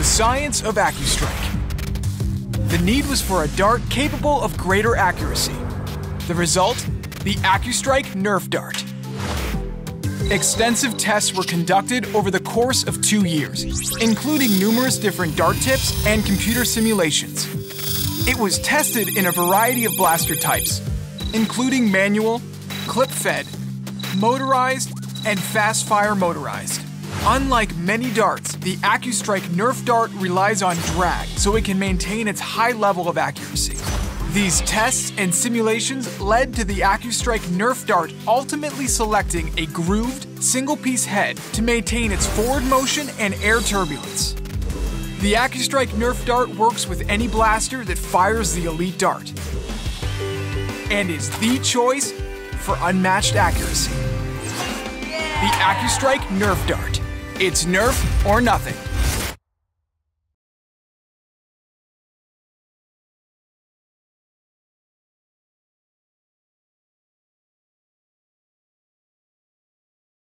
the science of AccuStrike. The need was for a dart capable of greater accuracy. The result? The AccuStrike Nerf Dart. Extensive tests were conducted over the course of two years, including numerous different dart tips and computer simulations. It was tested in a variety of blaster types, including manual, clip-fed, motorized, and fast-fire motorized. Unlike many darts, the AccuStrike Nerf Dart relies on drag so it can maintain its high level of accuracy. These tests and simulations led to the AccuStrike Nerf Dart ultimately selecting a grooved, single-piece head to maintain its forward motion and air turbulence. The AccuStrike Nerf Dart works with any blaster that fires the Elite Dart and is the choice for unmatched accuracy. The AccuStrike Nerf Dart. It's Nerf or nothing.